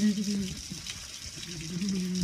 Mm-hmm.